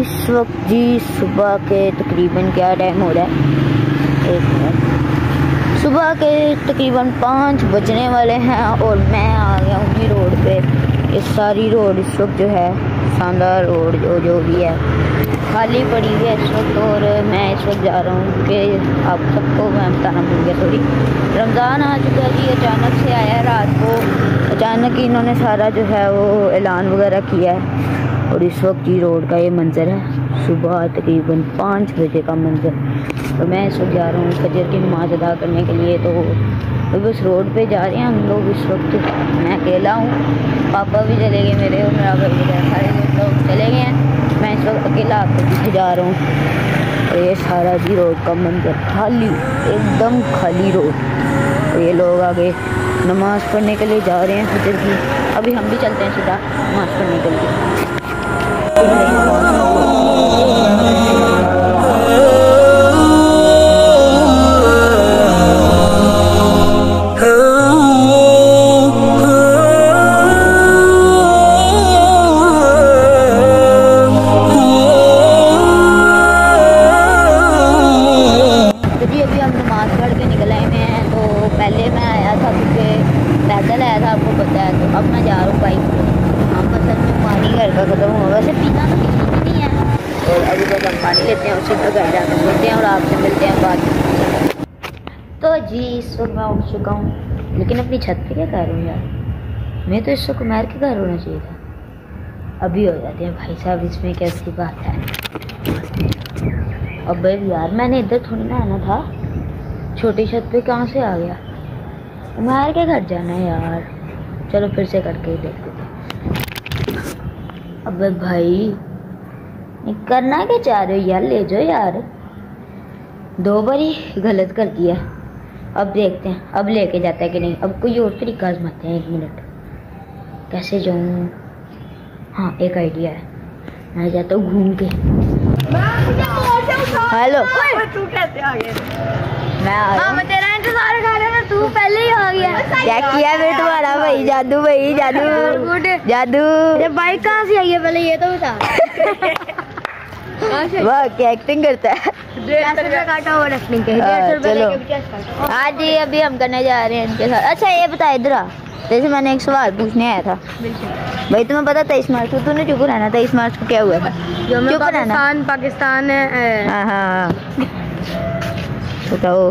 इस वक्त जी सुबह के तकरीबन क्या टाइम हो रहा है? एक मिनट सुबह के तकरीबन पाँच बजने वाले हैं और मैं आ गया हूँ रोड पे। ये सारी रोड इस वक्त जो है, शानदार रोड जो जो भी है, खाली पड़ी है इस वक्त और मैं इस वक्त जा रहा हूँ क्योंकि आप सबको मैं बताना भूल गया थोड़ी रमज़ान आ चुका जी, अचानक से आया है रात को। अचानक ही इन्होंने सारा जो है वो ऐलान वगैरह किया है। और इस वक्त जी रोड का ये मंज़र है। सुबह तकरीबन पाँच बजे का मंज़र। और मैं इस वक्त जा रहा हूँ फजर की नमाज़ अदा करने के लिए। तो तो बस रोड पे जा रहे हैं। हम लोग इस वक्त, मैं अकेला हूँ। पापा भी चले गए मेरे और मेरा भाई वगैरह सारे लोग चले गए हैं। मैं इस वक्त अकेला आपको पीछे जा रहा हूँ। और ये सारा जी रोड का मंजर खाली, एकदम खाली रोड। और ये लोग आगे नमाज़ पढ़ने के लिए जा रहे हैं फजर की। अभी हम भी चलते हैं सीधा नमाज़ पढ़ने के लिए। तो जी, इस वक्त मैं उठ चुका हूँ, लेकिन अपनी छत पे क्या कर हूँ? यार मैं तो इस वक्त उमैर के घर होना चाहिए था। अभी हो जाते हैं भाई साहब, इसमें कैसी बात है? अब भाई यार, मैंने इधर थोड़ी ना आना था। छोटी छत पे कहाँ से आ गया? उमैर के घर जाना है यार। चलो फिर से करके ही देखते थे अब भाई करना क्या चाह रहे हो यार? ले जाओ यार। दो बार गलत कर दिया। अब देखते हैं अब लेके जाता है कि नहीं? अब कोई और तरीका आजमाते हैं एक मिनट। कैसे जाऊँ? हाँ एक आइडिया है। मैं जाता हूँ घूम के। हेलो तू कैसे आ गया? मैं आ रहा हूँ। तेरा इंतज़ार कर रहा था तू पहले ही आ गया। क्या किया तुम्हारा? भाई जादू भाई जादू। जादू। बाइक कहाँ से आई है पहले ये तो बता। वाह क्या एक्टिंग करता है? हाँ, चलो। लेके भी हाँ जी अभी हम करने जा रहे हैं इनके साथ। अच्छा ये बता इधर आ। जैसे मैंने एक सवाल पूछने आया था। भाई तुम्हें पता तेईस मार्च को तूने चुप रहना तेईस मार्च को क्या हुआ था? चुप रहना। पाकिस्तान पाकिस्तान है हाँ बताओ।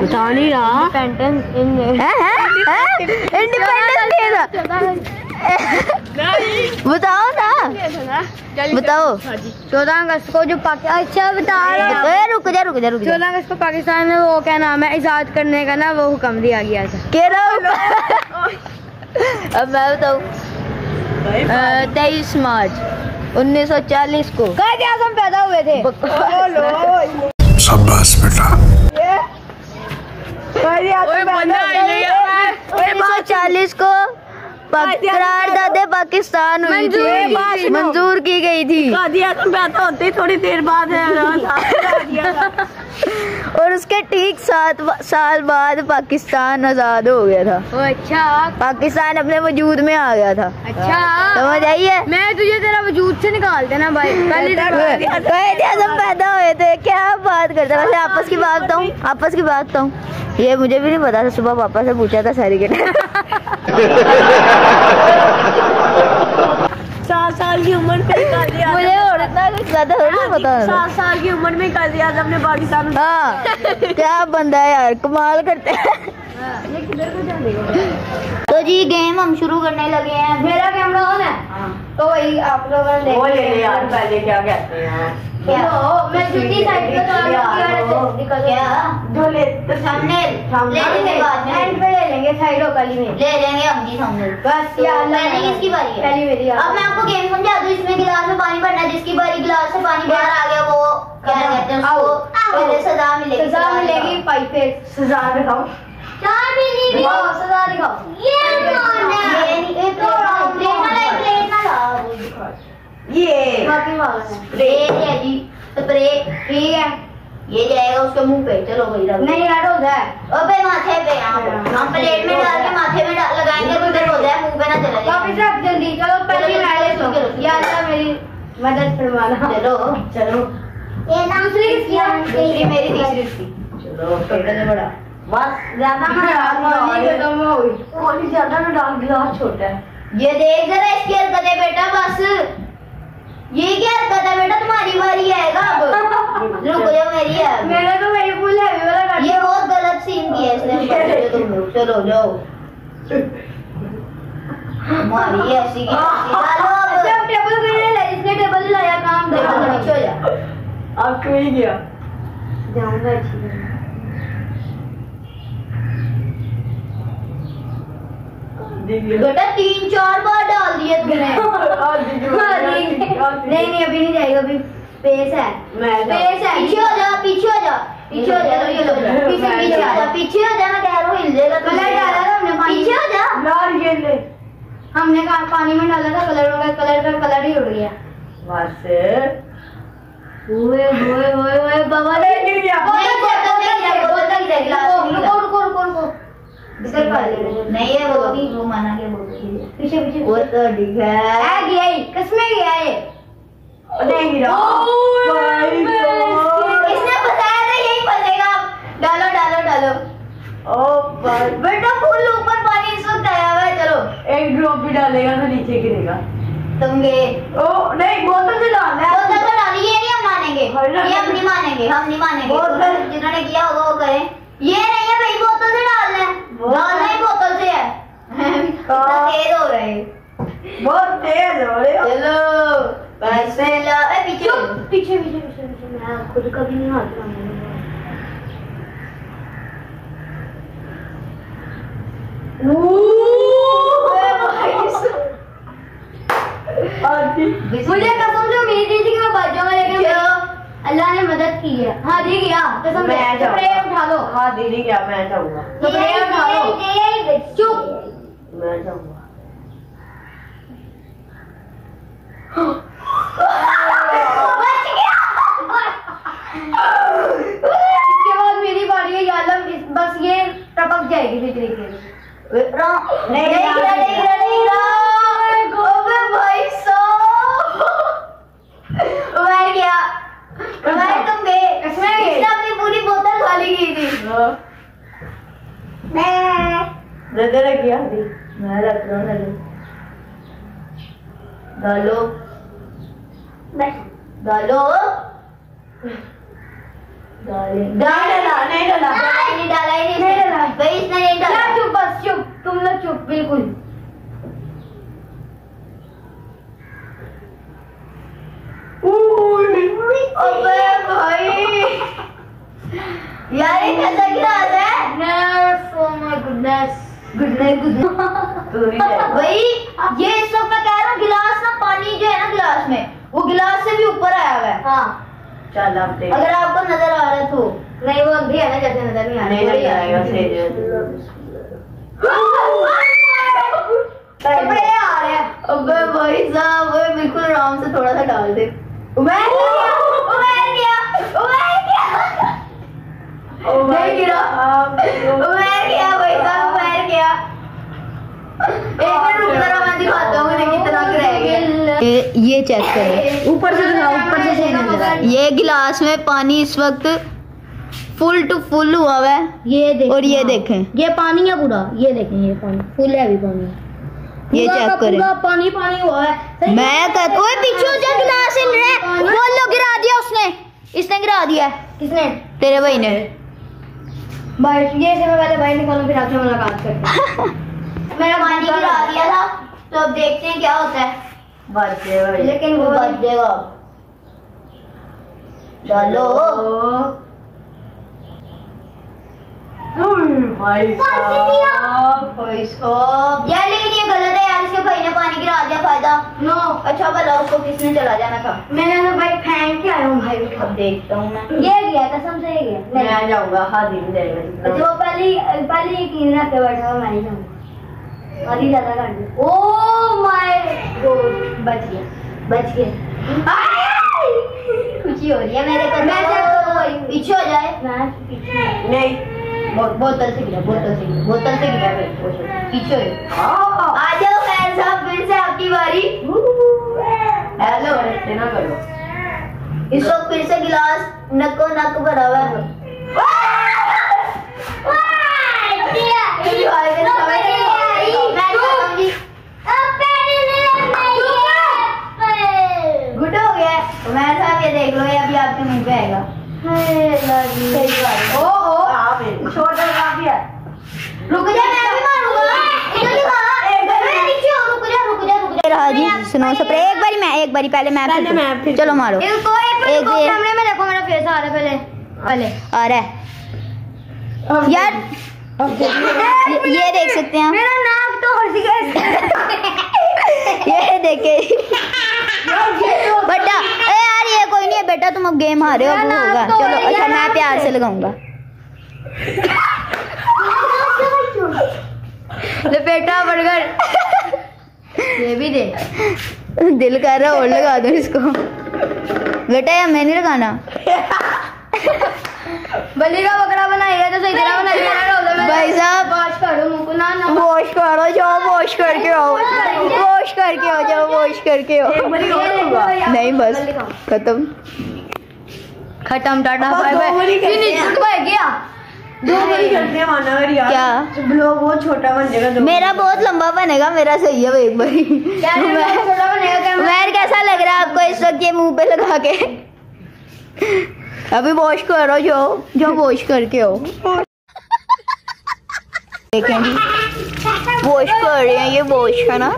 बता नहीं रहा। इंडिपेंडेंस इंडिपेंडेंस डे था। बताओ ना। बताओ। चौदह अगस्त को जो पाकिस्तान अच्छा बता रहा बताओ रुक जा रुक जा रुक चौदह अगस्त को पाकिस्तान में वो क्या नाम है आज़ाद करने का ना वो हुक्म दिया गया था। कह रहा अब मैं बताऊँ। तेईस मार्च 1940 को। कायदे आज़म पैदा हुए थे। शाबाश बेटा। उन्नीस सौ चालीस को करारदादे पाकिस्तान हुई थी। मंजूर की गई थी। थोड़ी देर बाद और उसके ठीक सात साल बाद पाकिस्तान आज़ाद हो गया था। अच्छा। पाकिस्तान अपने वजूद में आ गया था। अच्छा। समझ आई है? मैं तुझे तेरा वजूद से निकाल देना भाई। पहले पैदा हुए थे क्या बात करते हैं? वैसे आपस की बात बताऊँ आपस की बात बताऊँ। ये मुझे भी नहीं पता था सुबह पापा से पूछा था सारी के सात साल की उम्र में काजी आज़म मुझे और इतना कुछ ज़्यादा नहीं पता सात साल की उम्र में काजी आज़म ने पाकिस्तान हाँ क्या बंदा है यार कमाल करते हैं। तो जी गेम हम शुरू करने लगे हैं। मेरा कैमरा ऑन है। तो वही आप लोगों पहले क्या कहते हैं? क्या? मैं जूती साइड पे तो क्या? जो ले सामने ले लेंगे बाद में। एंड पे ले लेंगे साइडों कली में ले लेंगे हम जी सामने बस यार पहले किसकी बारी है? पहली मेरी अब मैं आपको गेम समझा दूँ इसमें गिलास में पानी भरना है जिसकी बारी गिलास से पानी बाहर आ गया वो क्या कहते हैं उसको? सजा मिलेगी सजा मिलेगी। पाइप पे। सजा दिखाओ। चार मिली दिखाओ सजा दिखाओ ये कौन है ये तो प्लेट ना प्लेट ना वो दिखा ये बाकी वाला स्प्रे है जी स्प्रे ठीक है ये जाएगा उसके मुँह पे चलो भाई नहीं यार हो जाए अबे माथे पे यहाँ पे हम प्लेट में डाल के माथे में लगाएँगे तो इधर हो जाए मुँह पे ना चला जाए वापस रख जल्दी चलो पहली मैं ले चलो, चलो, चलो। मेरी मदद फरमाना चलो चलो ये दूसरी किसकी है? दूसरी मेरी तीसरी उसकी चलो छोटा से बड़ा बस ज़्यादा ना डाल हो ज़्यादा ना डाल गिलास छोटा है। ये देख जरा इसकी हरकतें बेटा बस। ये क्या हरकत है बेटा? तुम्हारी बारी आएगा अब। रुको जो मेरी है अब। मेरा तो मेरी फुल हैवी वाला कर ये बहुत गलत सीन किया इसने तुम लोग चलो जाओ। हमारी ऐसी की। डालो अच्छा अब अब टेबल पे ले ले जिसने टेबल लाया काम देखो तो नीचे हो जा। अब क्यों गया? जाऊँगा अच्छी तरह देख लिया बेटा तीन चार बार डाल दिए तुमने हाँ, नहीं नहीं अभी नहीं जाएगा अभी स्पेस है मैं स्पेस है पीछे हो जा पीछे हो जा पीछे हो जा ये लो पीछे पीछे हो जा पीछे हो जा मैं कह रहा हूँ हिल जाएगा कलर डाला था हमने पानी पीछे हो जा यार ये ले हमने कहा पानी में डाला था कलर होगा कलर का कलर ही उड़ गया बस ओए ओए ओए ओए बाबा अरे गिर गया बोतल नहीं जाएगी, बोतल नहीं जाएगी, लास्ट नहीं रुको रुको रुको रुको बिस्तर पा ले नहीं है वो वो मना के बोतल पीछे पीछे वो तो ठीक है आ गया ही किसमें गया ये। नहीं गिरा। इसने बताया था यही फंसेगा डालो डालो डालो। ओ भाई। बेटा फुल ऊपर पानी इस वक्त आया हुआ है चलो। एक ड्रॉप भी डालेगा तो नीचे गिरेगा। तुम गए ओ नहीं बोतल से डालना बोतल तो डाली ये नहीं हम मानेंगे। ये हम नहीं मानेंगे हम नहीं मानेंगे। जिन्होंने किया होगा वो करें। ये नहीं है से डालना बोतल- ही से है तेज हो रहे बहुत तेज हो रहे हो चलो ए पीछे पीछे पीछे पीछे पीछे मैं खुद कभी नहीं हाथ मुझे कसम से उम्मीद नहीं थी कि मैं बच जाऊँगा लेकिन चलो। अल्लाह ने मदद की है हाँ दी गया। कसम मैं जाऊँगा। उठा लो। हाँ मैं जाऊँगा? स्प्रे उठा लो। चुप। मैं जाऊँगा। इसके बाद मेरी बारी है याद बस ये टपक जाएगी फिर तरीके से नहीं नहीं गिरा गिरा, नहीं गिरा नहीं गिरा अबे भाई साहब उमर गया उमर तुम गए किसमें गए? इसने अपनी पूरी बोतल खाली की थी दे रख गया दी मैं रख रहा हूँ डालो डालो डाले नहीं डाला नहीं डाला नहीं डाला नहीं डाला। भाई इसने नहीं डाला चुप बस चुप. तुम लोग चुप बिल्कुल. अबे भाई. यार ये कैसा गिलास है? गुडनेस नहीं जाएगा भाई ये इस वक्त मैं कह रहा हूँ गिलास ना पानी जो है ना गिलास में वो गिलास से भी ऊपर आया हुआ है। हाँ। चल अब देख। अगर आपको नज़र आ रहा है तो। नहीं वो अभी है ना जैसे नज़र नहीं आ रहा। नहीं आएगा सही आ रहा है। अबे भाई साहब बिल्कुल आराम से थोड़ा सा डाल दे। उमर गया उमर गया उमर गया नहीं गिरा। उमर गया भाई साहब उमर गया एक मिनट रुक जरा मैं दिखाता हूँ मुझे कितना गिराएगा ये ये चेक करें। ऊपर से दिखाओ ऊपर से सही नज़र आ ये गिलास में पानी इस वक्त फुल टू फुल हुआ हुआ है। ये देखें और ये हाँ। देखें। ये पानी है पूरा। ये देखें ये पानी। फुल है अभी पानी। ये चेक करें। पानी पानी हुआ है। मैं कहता हूँ पीछे जा गिलास हिल रहा है। बोल लो गिरा दिया उसने। इसने गिरा दिया। है। किसने? तेरे भाई ने। भाई ये से मैं पहले भाई निकालूं फिर आपसे मुलाकात करते हैं। मेरा पानी गिरा दिया था। तो अब देखते हैं क्या होता है। भाई लेकिन वो बच चलो। भाई साहब भाई साहब। यार लेकिन ये गलत है यार इसके भाई ने पानी गिरा दिया फ़ायदा। नो अच्छा भला उसको किसने चला जाना था मैंने तो भाई फेंक के आया हूँ भाई। अब देखता हूँ मैं। ये गया कसम से ये गया। मैं आ जाऊँगा हाँ दिन जाएगा जो पहले पहले यकीन रख के बैठा मैं नहीं जाऊँगा वाली ज़्यादा दी ओ माय गॉड बच गया बच गया। खुशी हो रही है मेरे को मैं जब- पीछे हो जाए नहीं बो- बोतल से गिरा बोतल से गिरा बोतल से गिरा भाई, पीछे हो हाँ। आ जाओ फ़ैन साहब फिर से आपकी बारी। हेलो ना करो। इस वक्त फिर से गिलास नक्को नक भरा हुआ है गुड हो गया मैं साहब ये देख लो ये अभी आपके मुँह पे आएगा सही बात है। ओ ओ हाँ मेरे छोड़ दो काफ़ी है रुक जा मैं भी मारूँगा इधर ही खा मैं नीचे हूँ, रुक जा रुक जा रुक जा रहा जी सुनो स्प्रे एक बारी मैं एक बारी पहले मैं पहले मैं, फिर चलो मारो। इसको एक एक कैमरे में देखो मेरा फेस आ रहा है पहले पहले। आ रहा है। यार। ये, देख सकते हैं मेरा नाक तो हर जगह ये देखे। बेटा ए यार ये कोई नहीं है बेटा तुम अब गेम हारे हो वो होगा। चलो अच्छा मैं प्यार से लगाऊँगा। लपेटा बर्गर। ये भी दे। दिल कर रहा है और लगा दो इसको। बेटा ये मैं नहीं लगाना। बलि का बकरा बनाएगा तो सही तरह बनाएगा। भाई साहब। वॉश करो मुँह को ना ना। वॉश करो जाओ वॉश करके आओ। वॉश करके आओ जाओ वॉश करके आओ। नहीं बस खत्म। खत्म टाटा बाय बाय। हैं। करते यार क्या? ब्लॉग बहुत छोटा बन जाएगा मेरा बहुत लंबा बनेगा मेरा सही है एक बारी क्या छोटा बनेगा कैमरा वैर कैसा लग रहा है आपको इस वक्त ये मुँह पे लगा के? अभी वॉश करो जो जो वॉश करके हो देखें जी वॉश कर रहे हैं ये वॉश है ना?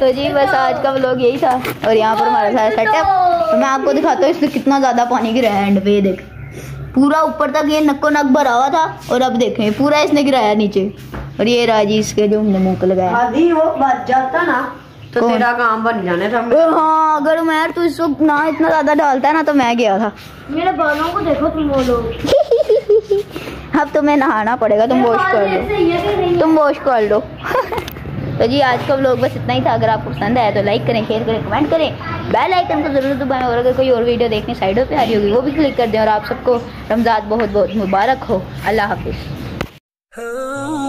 तो जी बस आज का व्लॉग यही था। और यहाँ पर हमारा सारा सेटअप मैं आपको दिखाता हूँ इसमें कितना ज़्यादा पानी गिरा है एंड पे देख। पूरा ऊपर तक ये नक्को नक भरा हुआ था और अब देखें पूरा इसने गिराया नीचे। और ये राज़ी इसके जो हमने मुँह पे लगाया। आधी वो बच जाता ना तो तेरा काम बन जाने था हाँ अगर मैं तू इस वक्त ना इतना ज़्यादा डालता है ना तो मैं गया था। मेरे बालों को देखो तुम वो लोग। अब तुम्हें नहाना पड़ेगा तुम वॉश कर लो। तुम वॉश कर लो। तो जी आज का व्लॉग बस इतना ही था। अगर आपको पसंद आया तो लाइक करें शेयर करें कमेंट करें। बेल आइकन को ज़रूर दबाएँ और अगर कोई और वीडियो देखने साइडों पे आ रही होगी, वो भी क्लिक कर दें और आप सबको रमज़ान बहुत बहुत मुबारक हो। अल्लाह हाफिज़। Oh